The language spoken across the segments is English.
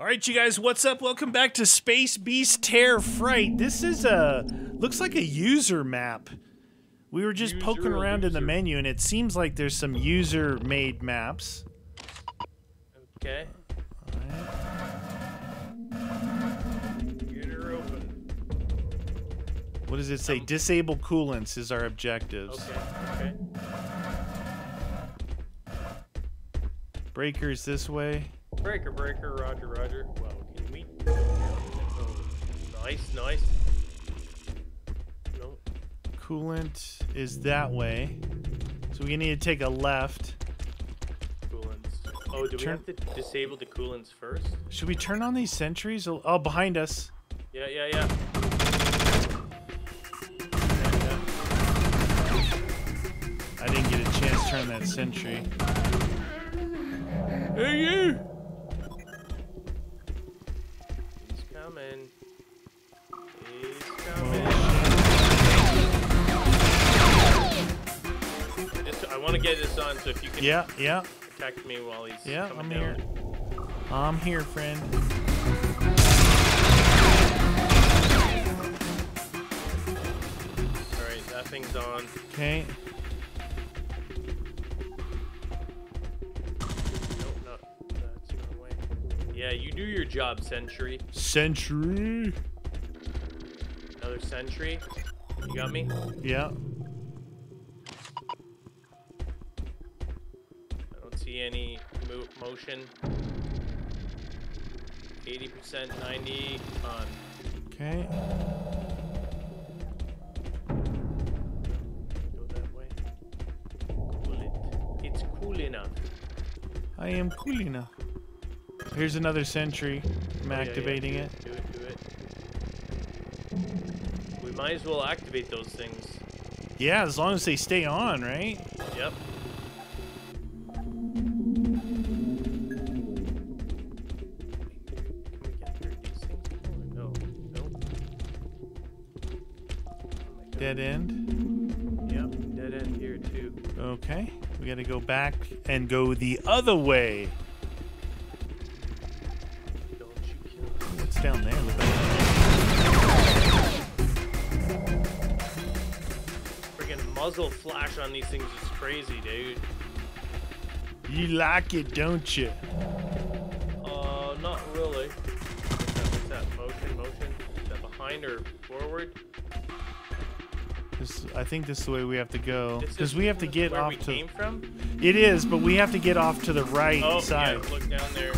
All right, you guys, what's up? Welcome back to Space Beast Terror Fright. This is a looks like a user map. We were just User poking around in the menu, and it seems like there's some user-made maps. Okay. Get her open. What does it say? Um, Disable coolants is our objectives. Okay. Okay. Breakers this way. Breaker, breaker, roger, roger. Well, can we? Oh, nice, nice. No. Coolant is that way. So we need to take a left. Coolants. Oh, do we have to disable the coolants first? Should we turn on these sentries? Oh, oh, behind us. Yeah, yeah, yeah. I didn't get a chance to turn that sentry. Hey, you! I want to get this on, so if you can Yeah, yeah, protect me while he's yeah, coming I'm down. here. I'm here, friend. All right, that thing's on. Okay. Nope, not. That's not way. Yeah, you do your job, Sentry. Sentry. Another Sentry. You got me? Yeah. See any mo motion. 80%, 90 on. Okay. Go that way. Cool it. It's cool enough. I am cool enough. Here's another sentry. I'm Oh, yeah, yeah, activating do it. Do it, do it. We might as well activate those things. Yeah, as long as they stay on, right? Yep. Yep, dead end here too. Okay. We gotta go back and go the other way. Don't you kill What's down there? Look like- Friggin' muzzle flash on these things is crazy, dude. You like it, don't you? Uh, not really. What's that? What's that? Motion, motion. Is that behind or forward? This, I think this is the way we have to go. Because we have to get where off we to. came from. It is, but we have to get off to the right Oh, side. yeah. Look down there.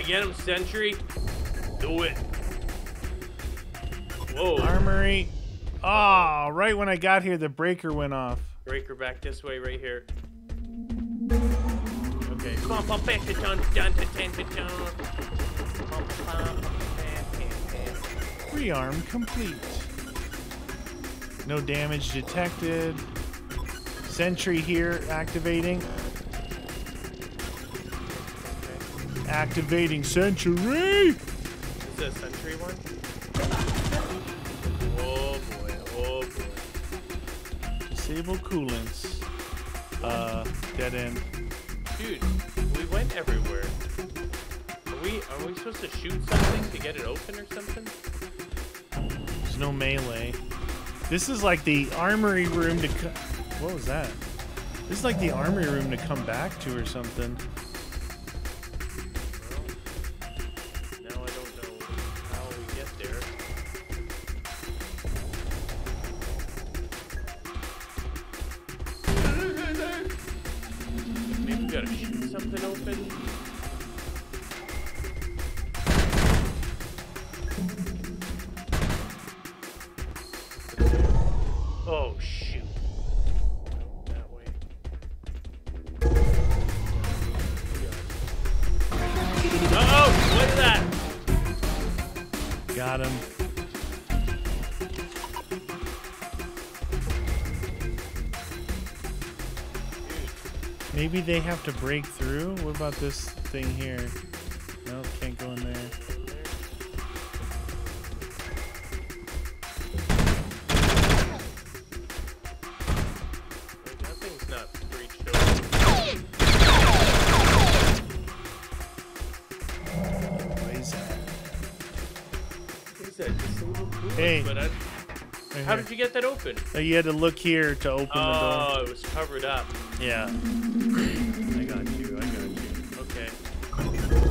Yeah, get him, Sentry. Do it. Whoa. Armory. Ah, right when I got here, the breaker went off. Breaker back this way, right here. Okay. Bum, bum, bam, da, dun, dun, da, dun, da, dun. Bum, bum, bam, bam, bam. Rearm complete. No damage detected. Sentry here activating. Activating Sentry! Is this a sentry one? Oh boy, oh boy. Disable coolants. Uh, dead end. Dude, we went everywhere. Are we are we supposed to shoot something to get it open or something? There's no melee. This is like the armory room to. What was that? This is like the armory room to come back to or something. gotta shoot something open. Oh, oh that? Got him. Maybe they have to break through? What about this thing here? No, can't go in there. That thing's not breached open. What is that? What is that? Just a little cooler, Hey. But I, Right how here. did you get that open? Oh, you had to look here to open the oh, door. Oh, it was covered up. Yeah.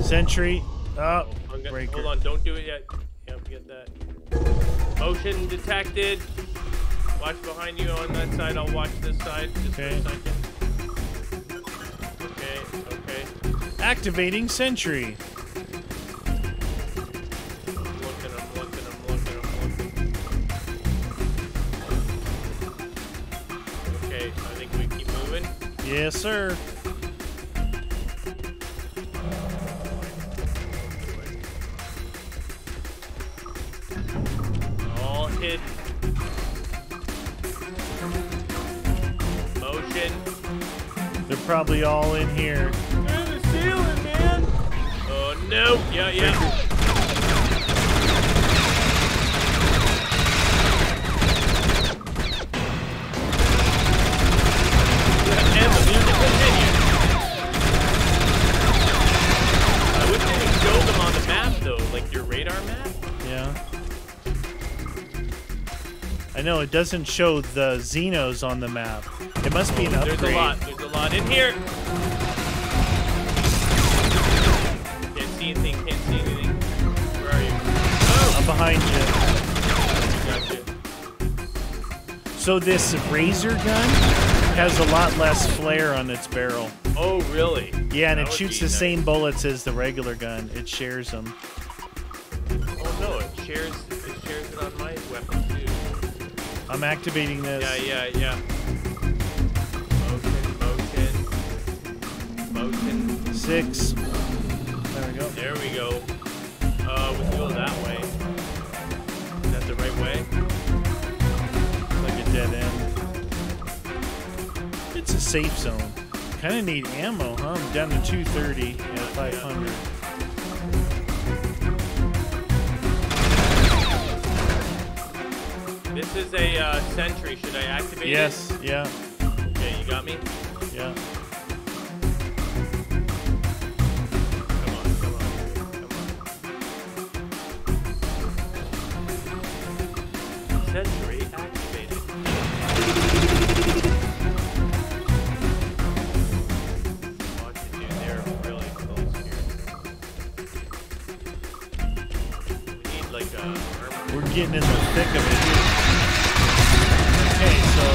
Sentry. Oh, gonna, breaker. hold on. Don't do it yet. Yep, get that. Motion detected. Watch behind you on that side. I'll watch this side. Just Okay. for a second. Okay. Okay. Activating sentry. I'm looking. Probably all in here. They're the ceiling, man. Oh no! Yeah, yeah. And the music continues. I wish they would show them on the map though, like your radar map. Yeah. I know it doesn't show the Xenos on the map. It must be an upgrade. There's a lot in here. Can't see anything. Can't see anything. Where are you? Oh, I'm Oh, behind you. gotcha. So this razor gun has a lot less flare on its barrel. Oh, really? Yeah, and That it shoots the nice. same bullets as the regular gun. It shares them. Oh no, it shares. It shares it on my weapon too. I'm activating this. Yeah, yeah, yeah. Six. There we go. There we go. Uh, we can go that way. Is that the right way? Like a dead end. It's a safe zone. Kind of need ammo, huh? I'm down to 230 and 500. This is a uh, sentry. Should I activate it? Yes, yeah. Okay, you got me. yeah. We're getting in the thick of it. Okay, so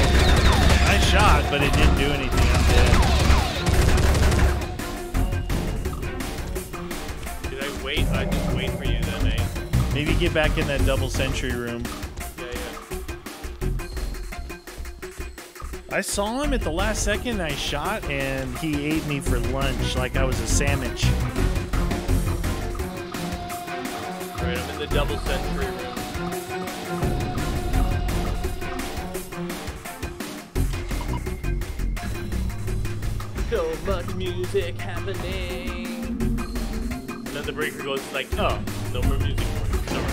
I shot, but it didn't do anything. I'm dead. Did I wait? I just wait for you then, eh? Maybe get back in that double sentry room. Yeah, yeah. I saw him at the last second I shot, and he ate me for lunch like I was a sandwich. Alright, I'm in the double sentry room. Much music happening. And then the breaker goes like, oh, no more music. No more.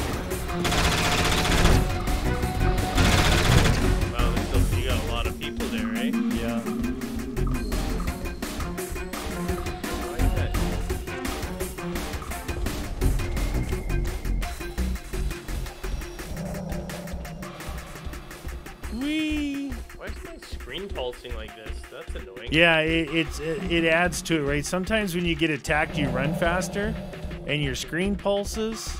Wow, there's still, you got a lot of people there, eh? Yeah. Why? Wee. Why is my screen pulsing like this? That's annoying. Yeah, it, it's it, it adds to it, right? Sometimes when you get attacked, you run faster, and your screen pulses.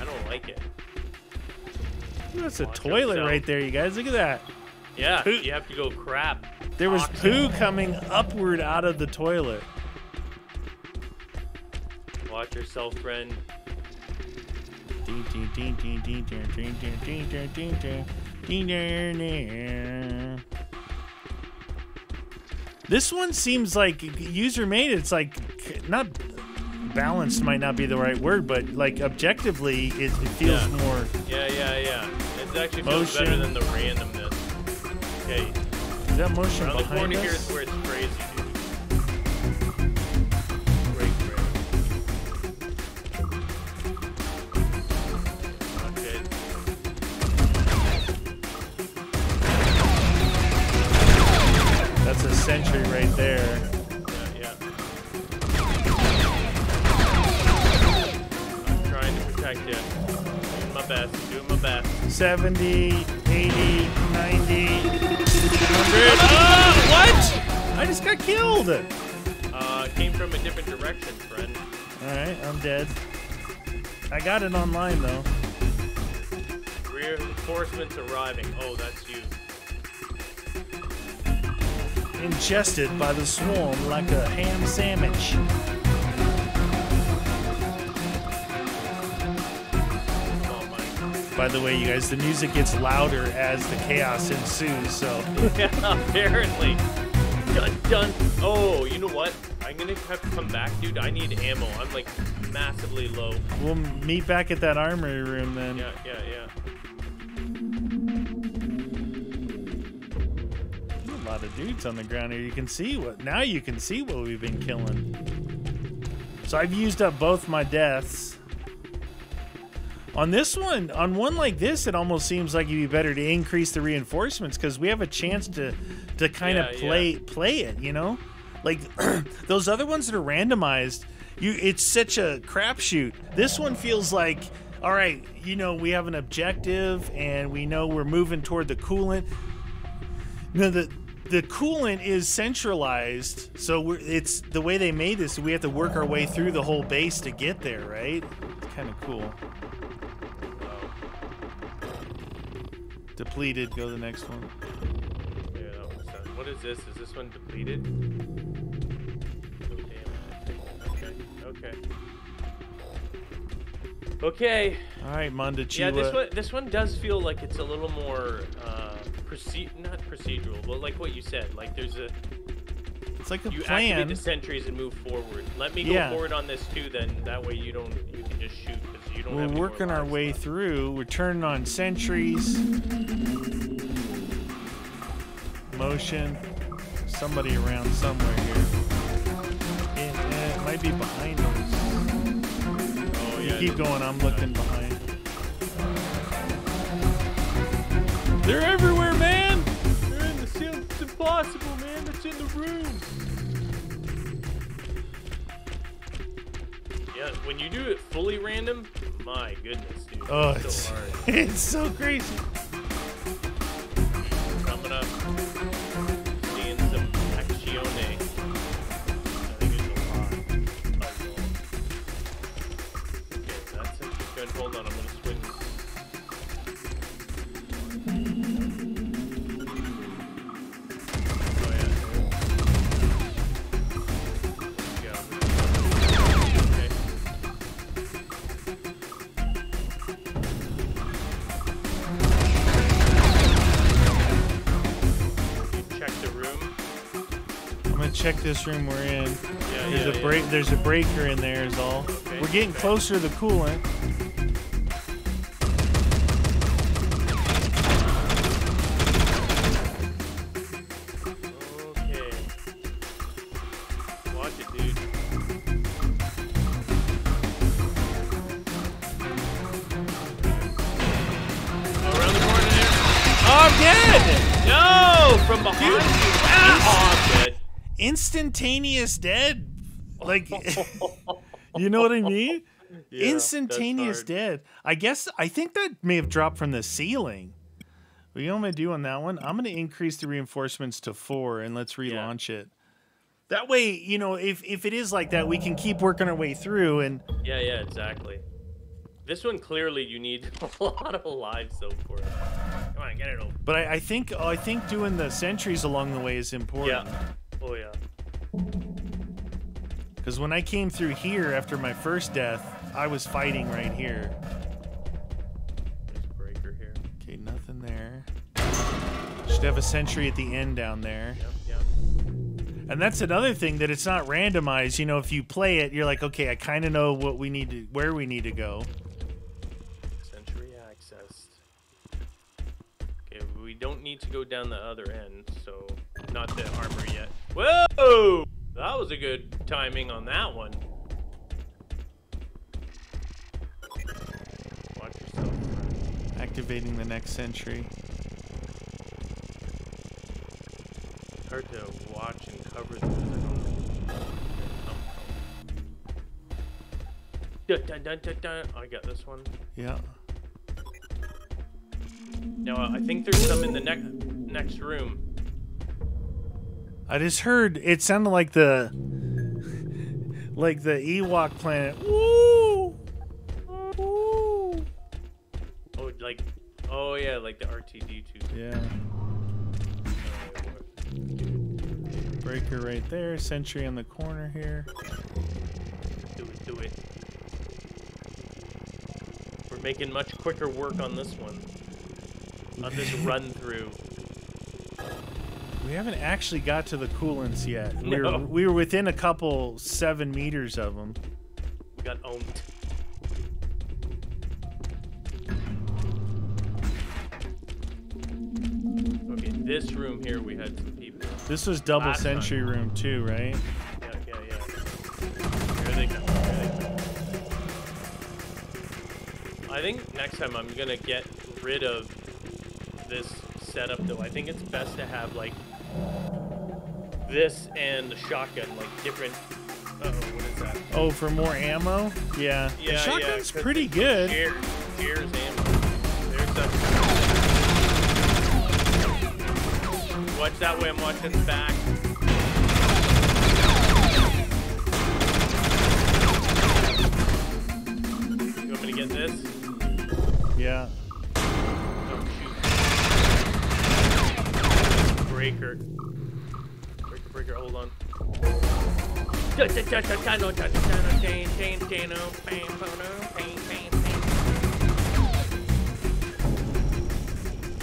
I don't like it. That's a Watch toilet yourself. right there, you guys. Look at that. Yeah, Poo- you have to go crap. There was poo coming upward out of the toilet. Watch yourself, friend. This one seems like user made. It's like not balanced might not be the right word, but like objectively, it, it feels Yeah. more. Yeah, yeah, yeah. It actually feels better than the randomness. Okay, Is that motion around the behind corner us? here is where it's to you. Doing my best, doing my best. 70, 80, 90, 100. Ah, what? I just got killed. Uh, came from a different direction, friend. right, I'm dead. I got it online though. Reinforcements arriving. Oh, that's you. Ingested by the swarm like a ham sandwich. By the way, you guys, the music gets louder as the chaos ensues. So Yeah, apparently. Dun dun. Oh, you know what? I'm gonna have to come back, dude. I need ammo. I'm like massively low. we'll meet back at that armory room then. Yeah, yeah, yeah. There's a lot of dudes on the ground here. You can see what now you can see what we've been killing. So I've used up both my deaths. On this one, on one like this, it almost seems like it'd be better to increase the reinforcements because we have a chance to to kind of yeah. play play it, you know? Like those other ones that are randomized, you it's such a crapshoot. This one feels like all right, you know, we have an objective and we know we're moving toward the coolant. No, the the coolant is centralized, so we're, it's the way they made this. We have to work our way through the whole base to get there, right? It's kind of cool. Depleted. Go to the next one. Yeah, that done. What is this? Is this one depleted? Oh, damn. Okay, okay. Okay. All right, Munda Yeah, this one this one does feel like it's a little more uh proceed not procedural, but like what you said. Like there's a It's like a you plan. activate the sentries and move forward. Let me go Yeah. forward on this too. Then that way you don't you can just shoot because you don't. We're working our way left. through. We're turning on sentries. Motion. Somebody around somewhere here. It, eh, it might be behind us. Oh You yeah. keep going. I'm looking behind. They're everywhere, man. When you do it fully random, my goodness, dude. Oh, it's it's so hard. it's so crazy. This room we're in. Yeah, There's yeah, a yeah. break. There's a breaker in there. Is all. Okay, We're getting okay. closer to the coolant. Okay. Watch it, dude. Oh, around the corner there. Oh, I'm dead. No! From behind you. Ah! Oh, I'm dead. Instantaneous dead. Like, you know what I mean? Yeah, Instantaneous dead. I guess I think that may have dropped from the ceiling. Well, you know what I'm gonna do on that one? I'm gonna increase the reinforcements to four and let's relaunch it. That way, you know, if if it is like that, we can keep working our way through and Yeah, yeah, exactly. This one clearly you need a lot of lives though for it. Come on, get it over. but I, I think oh, I think doing the sentries along the way is important. Yeah. Oh yeah. Because when I came through here after my first death, I was fighting right here. There's a breaker here. Okay, nothing there. Should have a sentry at the end down there. Yep, yep. And that's another thing that it's not randomized. You know, if you play it, you're like, okay, I kind of know what we need to, where we need to go. Sentry accessed. Okay, we don't need to go down the other end, so not the armor yet. Whoa! That was a good timing on that one. Watch yourself. Activating the next sentry. It's hard to watch and cover those. I don't. Dun, dun, dun, dun, dun. I got this one. Yeah. Now I think there's some in the next next room. I just heard it sounded like the like the Ewok planet. Woo! Woo! Oh, like, oh yeah, like the R2-D2. Yeah. Breaker right there. Sentry in the corner here. Do it, do it. We're making much quicker work on this one. On this run through. We haven't actually got to the coolants yet. We, were, we were within a couple seven meters of them. We got owned. Okay, this room here we had some people. This was double Last time. sentry room too, right? Yeah, yeah, yeah. Here they. Here they come. I think next time I'm gonna get rid of this setup though. I think it's best to have like this and the shotgun, like different. Uh oh, what is that? Oh, for more ammo? Yeah. Yeah, the shotgun's 'cause pretty good. Share, shares ammo. There's that. Watch that way. I'm watching the back.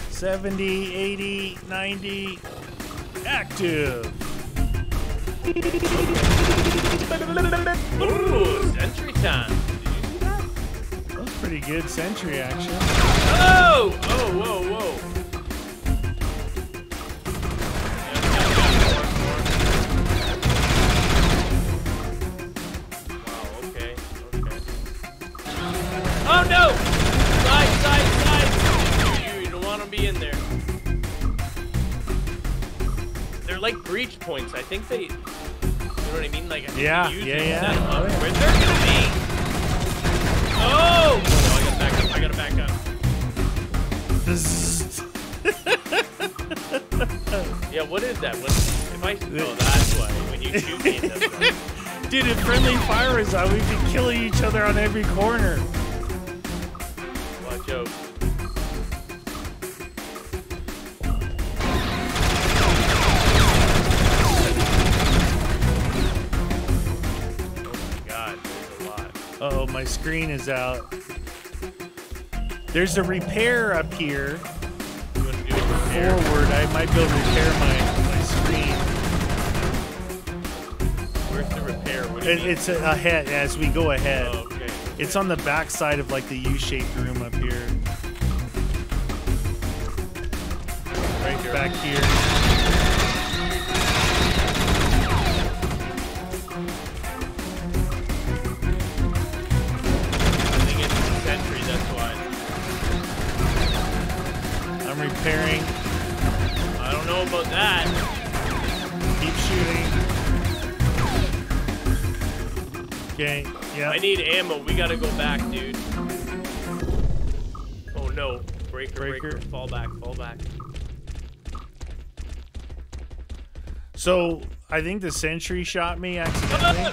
Seventy, eighty, ninety, active. Ooh, Sentry time. Did you see that? That was pretty good sentry action. Oh! Oh, whoa, whoa. Think they. You know what I mean? Like, I Yeah, yeah, yeah. up. Oh, yeah. Where they're gonna be. Oh! No, I gotta back up. I gotta back up. Yeah, what is that? What, if I oh, that's why when you shoot me. Dude, if friendly fire is on, we'd be killing each other on every corner. Screen is out. There's a repair up here. You want to do it? Forward, I might be able to repair my, my screen. Where's the repair? What do you It, it's ahead as we go ahead. Oh, okay. It's on the back side of like the U-shaped room up here. Right here. back here. Repairing. I don't know about that. Keep shooting. Okay. Yeah. I need ammo. We gotta go back, dude. Oh no. Breaker, breaker. Breaker. Fall back, fall back. So I think the sentry shot me accidentally.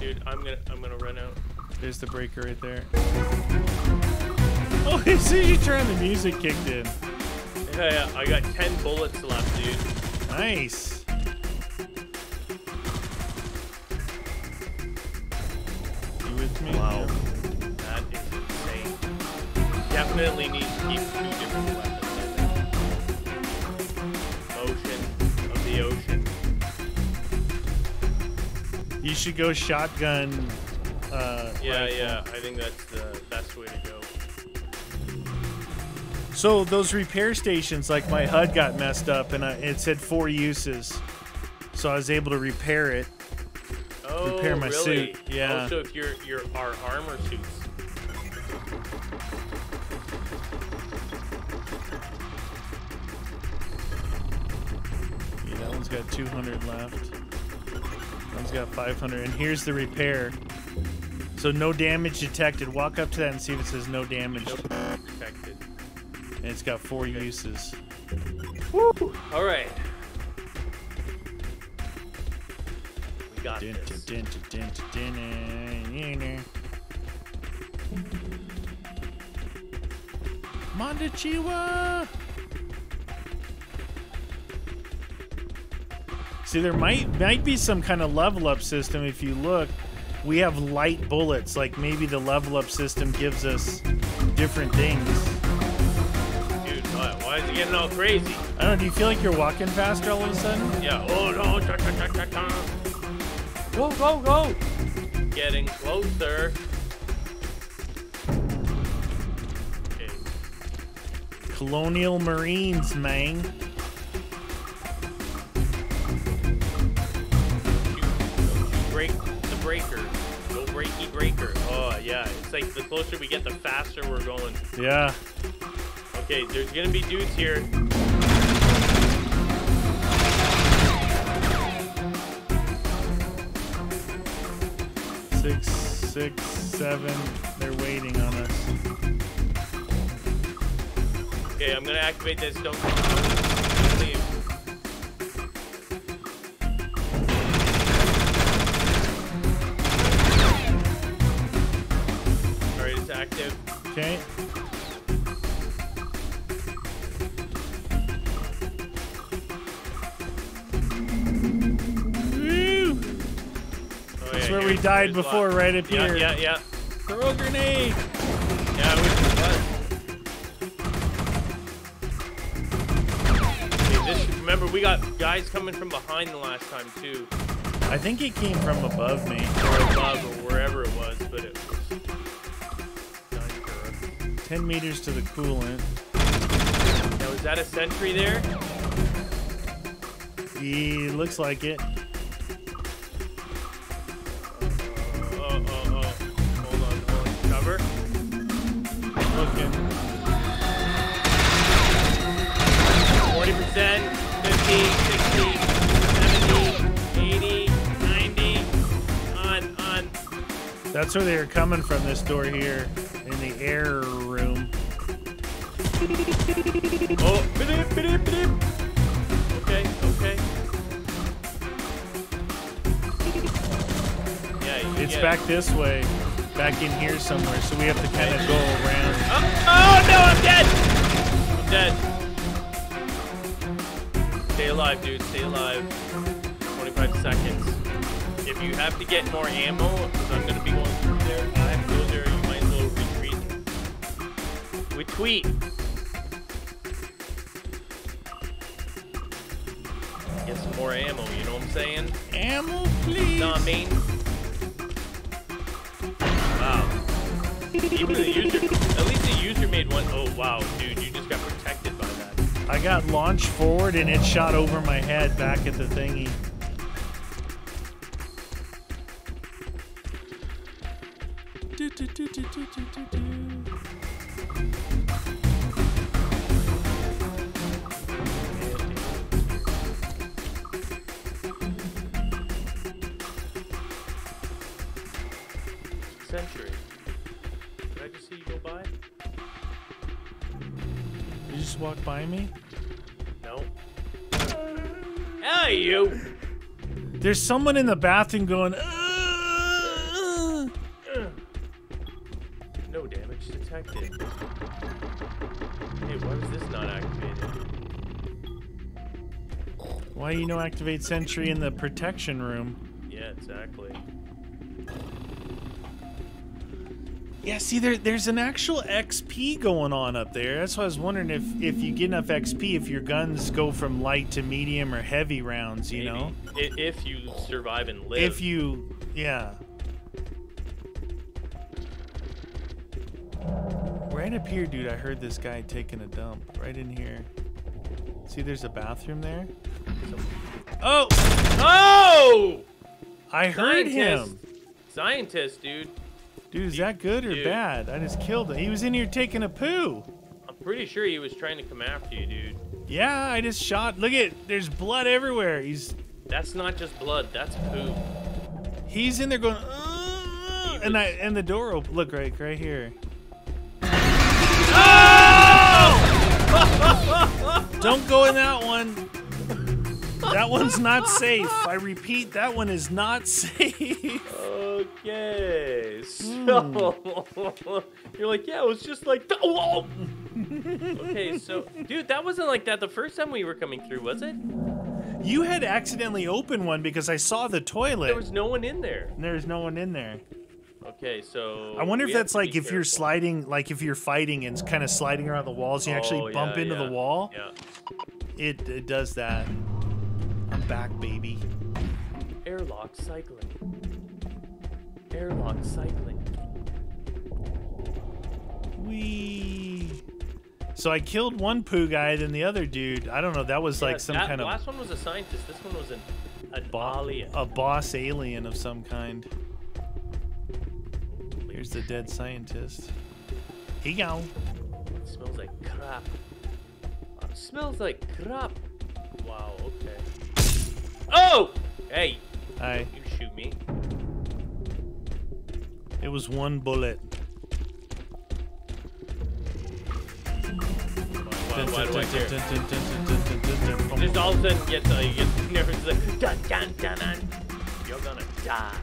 Dude, I'm gonna I'm gonna run out. There's the breaker right there. Oh, as soon as you turn the music kicked in. Yeah, yeah, I got 10 bullets left, dude. Nice. You with me? Wow. That is insane. Definitely need to keep two different weapons. I think. Motion of the the ocean. You should go shotgun. Uh, Yeah, rifle. yeah. I think that's the best way to go. So those repair stations, like my HUD got messed up, and I, it said four uses. So I was able to repair it. Oh, Repair my really? suit, yeah. Oh, also, if you're your our armor suits. Yeah, that one's got 200 left. One's got 500, and here's the repair. So no damage detected. Walk up to that and see if it says no damage. Nope. Protected. And it's got four uses. All right. We got Dun, this. dun, dun. Mondachiwa! See, there might might be some kind of level up system if you look. We have light bullets, like maybe the level up system gives us different things. Getting all crazy? I don't know, do you feel like you're walking faster all of a sudden? Yeah. Oh no! Cha, cha, cha, cha. Go, go, go! Getting closer. Okay. Colonial Marines, man. Break the breaker. Go breaky breaker. Oh yeah. It's like the closer we get, the faster we're going. Yeah. Okay, there's gonna be dudes here. Six, six, seven. They're waiting on us. Okay, I'm gonna activate this. Don't, leave. Died before, lot. right up Yeah, here. yeah, yeah. Throw a grenade! Yeah, it was fun. Okay, this, remember, we got guys coming from behind the last time, too. I think it came from above me. Or above, or wherever it was, but it was... done for us. 10 meters to the coolant. Now, is that a sentry there? Yeah, looks like it. That's where they are coming from, this door here. In the air room. Oh. Okay, okay. Yeah, you It's back it. this way. Back in here somewhere, so we have to kind of go around. Oh, oh no, I'm dead! I'm dead. Stay alive, dude. Stay alive. 25 seconds. If you have to get more ammo, tweet. Get some more ammo, you know what I'm saying? Ammo, please! Know what I mean? Wow. Even the user, at least the user made one. Oh wow, dude, you just got protected by that. I got launched forward and it shot over my head back at the thingy. There's someone in the bathroom going, "Ugh." No damage detected. Hey, why was this not activated? Why you no activate sentry in the protection room? Yeah, exactly. Yeah, see, there, there's an actual XP going on up there. That's why I was wondering if, if you get enough XP, if your guns go from light to medium or heavy rounds, you Maybe. know? If you survive and live. If you, yeah. Right up here, dude, I heard this guy taking a dump. Right in here. See, there's a bathroom there. Oh! Oh! I heard Scientist. him! Scientist, dude. Dude, is that good or Dude. bad? I just killed him. He was in here taking a poo. I'm pretty sure he was trying to come after you, dude. Yeah, I just shot. Look at, there's blood everywhere. He's That's not just blood. That's poo. he's in there going, "Uh," He and I and the door open. Look right, right here. Oh! Don't go in that one. That one's not safe. I repeat, that one is not safe. Okay. So hmm. you're like, yeah, it was just like, th- whoa. okay, so dude, that wasn't like that the first time we were coming through, was it? You had accidentally opened one because I saw the toilet. There was no one in there. There's no one in there. Okay, so I wonder if that's like if you're sliding, like if you're fighting and kind of sliding around the walls, you Oh, actually bump yeah, into yeah. the wall. Yeah. It, it does that. I'm back, baby. Airlock cycling. Airlock cycling. Wee. So I killed one poo guy, then the other dude. I don't know. That was like some that kind of last one was a scientist. This one was an, an bo- alien. a boss alien of some kind. Here's the dead scientist. He go. It smells like crap. Uh, It smells like crap. Wow, okay. Oh! Hey, Hi. you shoot me. It was one bullet. Why, why do I care? Just all of a sudden get uh, you get nervous like dun dun dun dun. You're gonna die.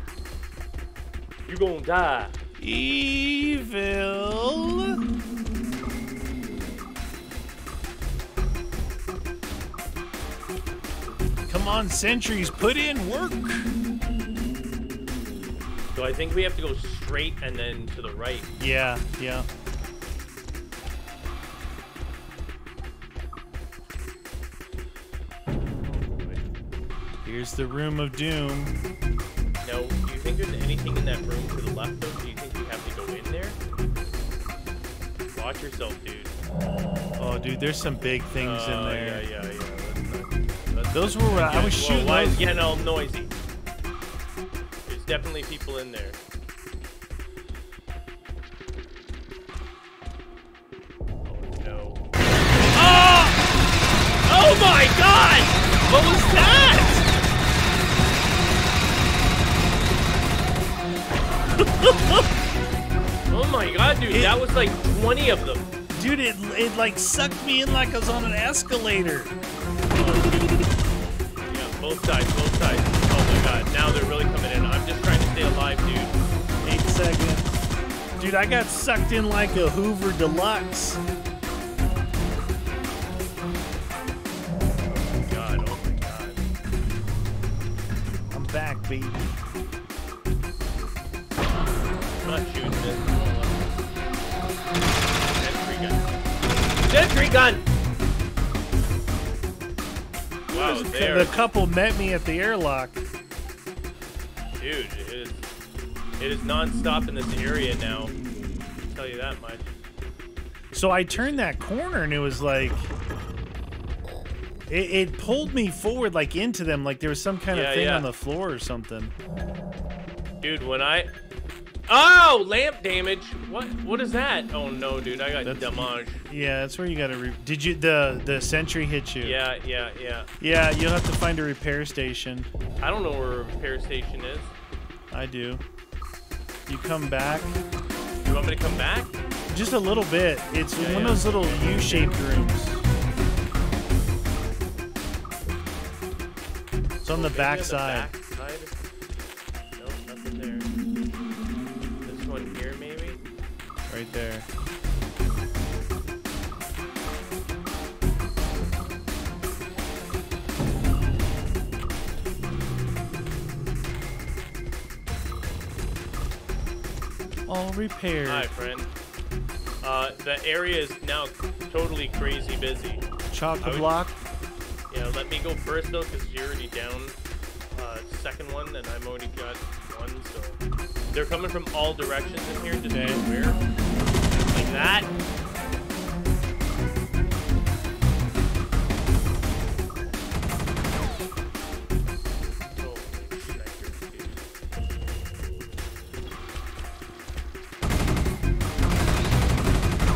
You're gonna die. Evil. On, sentries, put in work. So I think we have to go straight and then to the right. Yeah, yeah. Here's the room of doom. Now, do you think there's anything in that room to the left though? Do you think we have to go in there? Watch yourself, dude. Oh, dude, there's some big things in Uh, there. Yeah, yeah, yeah. Let's not- let's Those were what I Yeah, was whoa, shooting. Why is getting all noisy? There's definitely people in there. Oh no. Oh! Oh my god! What was that? oh my god, dude, It- that was like 20 of them. Dude, it, it like sucked me in like I was on an escalator. Both sides, both sides. Oh my god, now they're really coming in. I'm just trying to stay alive, dude. Eight seconds. Dude, I got sucked in like a Hoover Deluxe. Oh my god, oh my god. I'm back, baby. I'm not shooting this. Sentry gun. Sentry gun! There. The couple met me at the airlock. Dude, it is, it is non-stop in this area now. I'll tell you that much. So I turned that corner and it was like it, it pulled me forward like into them like there was some kind Yeah, of thing yeah. on the floor or something. Dude, when I... Oh, lamp damage. What? What is that? Oh no, dude, I got That's- damage. Yeah, that's where you gotta. Re- Did you the the sentry hit you? Yeah, yeah, yeah. Yeah, you'll have to find a repair station. I don't know where a repair station is. I do. You come back You want me to come back? just a little bit. It's Yeah, one yeah. of those little U-shaped rooms. It's on the back side. back Right there. all repaired. Hi, friend. Uh, the area is now totally crazy busy. A would- block. Yeah, let me go first though, because you're already down. Uh, second one, and I've already got one. So they're coming from all directions in here. Just be Okay. That. Holy shnikers, dude.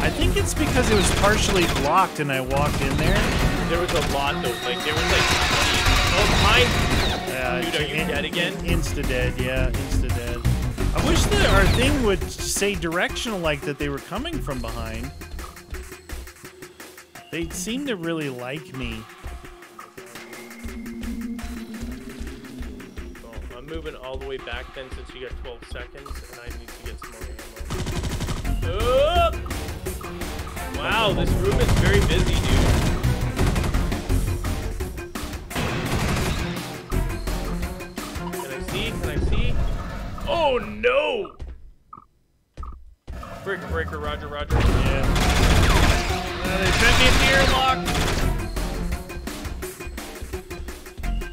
I think it's because it was partially blocked and I walked in there. There was a lot though. Like there was like 20. Oh, mine. Uh, Dude, are you dead again? Insta dead, yeah, insta dead. I wish that our thing would say directional like that they were coming from behind. They seem to really like me. Well, I'm moving all the way back then since you got 12 seconds, and I need to get some more ammo. Oh! Wow, this room is very busy, dude. Can I see? Can I see? Oh no! Breaker, breaker, Roger, Roger. Yeah. Uh, they sent me a fear lock.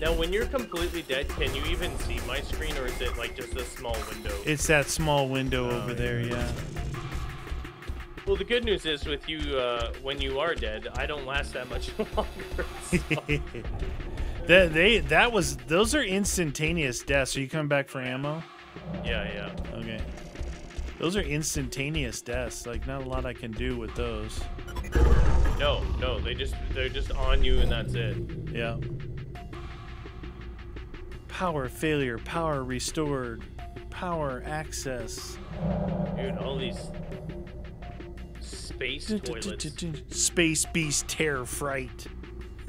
Now, when you're completely dead, can you even see my screen, or is it like just a small window? It's that small window Oh, over yeah. there, yeah. well, the good news is with you, uh, when you are dead, I don't last that much longer. so- that they that was those are instantaneous deaths. Are you coming back for ammo? yeah, yeah. Okay. Those are instantaneous deaths. Like not a lot I can do with those. No, no, they just they're just on you, and that's it. Yeah. Power failure, power restored, power access. Dude, all these space toilets. Space beast terror fright.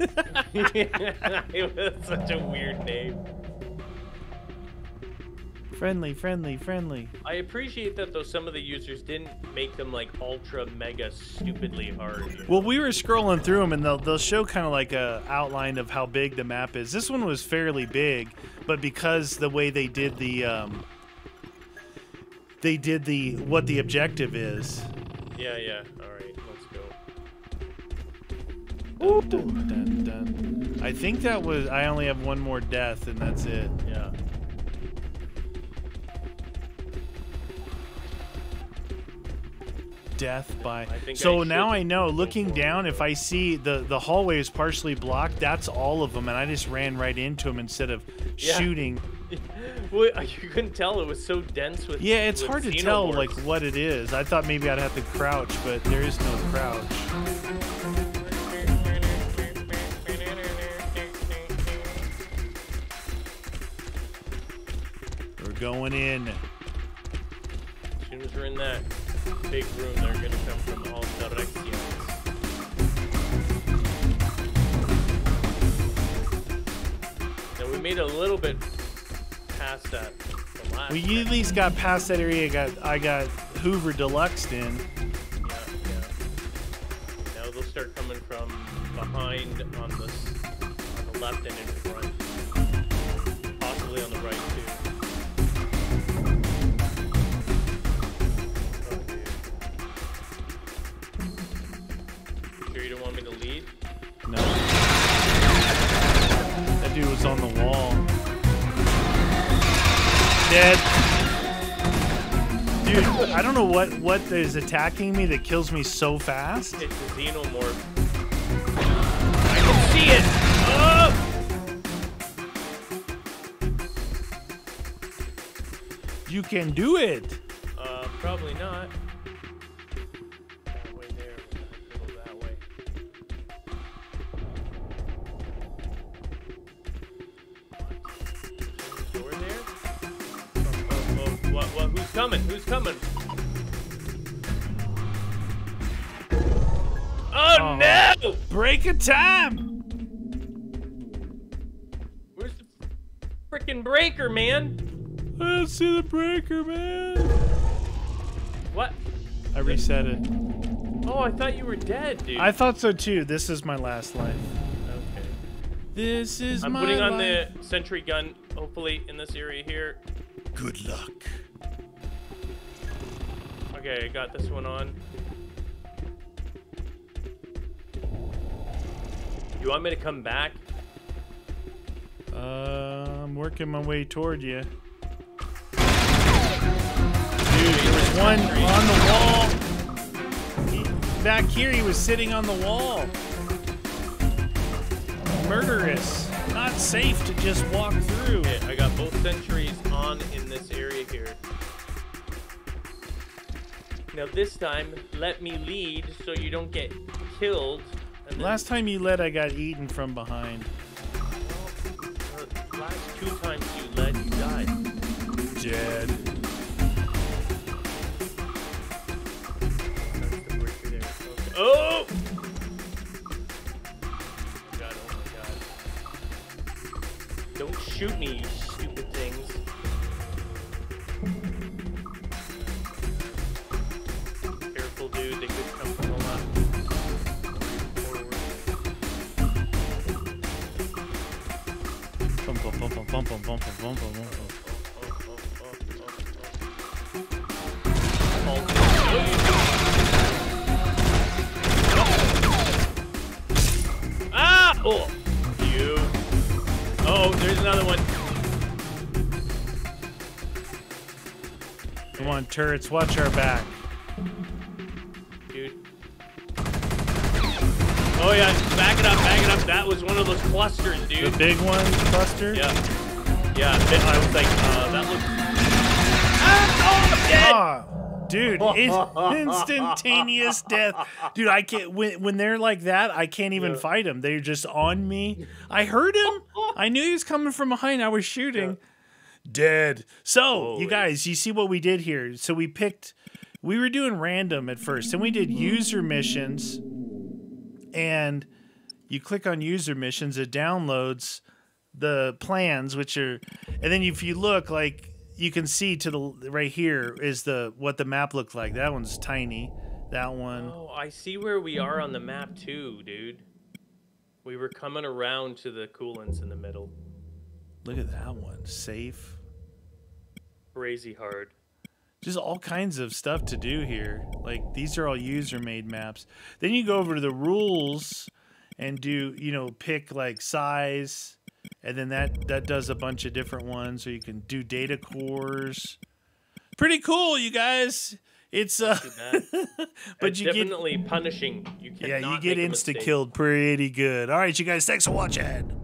it was such a weird name. Friendly, friendly, friendly. I appreciate that though some of the users didn't make them like ultra mega stupidly hard. Well, we were scrolling through them, and they'll they'll show kind of like a outline of how big the map is. This one was fairly big, but because the way they did the um, they did the what the objective is. Yeah, yeah. All right, let's go. Dun, dun, dun. I think that was. I only have one more death, and that's it. Yeah. Death by. I think So I now I know. Looking down, if I see the the hallway is partially blocked, that's all of them, and I just ran right into them instead of Yeah. shooting. well, you couldn't tell it was so dense with. Yeah, it's with hard to tell like what it is. I thought maybe I'd have to crouch, but there is no crouch. We're going in. As soon as we're in that big room, they're gonna come from all directions. Now we made a little bit past that. The last We at least got past that area. Got I got Hoover Deluxe in. What is attacking me that kills me so fast. It's a xenomorph. I can see it. Oh! You can do it. Uh, probably not. That way there. Break a time. Where's the freaking breaker, man? I don't see the breaker, man. What? I reset it. Oh, I thought you were dead, dude. I thought so too. This is my last life. Okay. This is I'm my putting on life. the sentry gun, hopefully in this area here. Good luck. Okay, I got this one on. You want me to come back? Uh, I'm working my way toward you. Dude, There was one on the wall. He, back here, he was sitting on the wall. Murderous. Not safe to just walk through. Okay, I got both sentries on in this area here. Now this time, let me lead so you don't get killed. Last time you led, I got eaten from behind. uh, last two times you led, you died. Dead. That's the breaker there. Okay. Oh! God, oh my god. Don't shoot me, turrets, watch our back. Dude. Oh yeah, back it up, back it up. That was one of those clusters, dude. The big one, Buster? Yeah. Yeah, I was like, uh, that looks. Ah! Oh, I'm dead! Ah, dude, it's instantaneous death. Dude, I can't when when they're like that, I can't even Yeah. fight them. They're just on me. I heard him. I knew he was coming from behind. I was shooting. Dead. So, Holy. you guys, you see what we did here? So we picked we were doing random at first, and we did user missions. And you click on user missions, it downloads the plans, which are, and then if you look, like you can see to the right here is the what the map looked like. That one's tiny. That one. Oh, I see where we are on the map too, dude. We were coming around to the coolants in the middle. Look at that one. Safe. Crazy hard. Just all kinds of stuff to do here. Like these are all user made maps. Then you go over to the rules and do, you know, pick like size and then that that does a bunch of different ones So you can do data cores. Pretty cool, you guys. It's uh but It's you get definitely punishing. You Yeah, you get insta killed pretty good. All right, you guys, thanks for watching.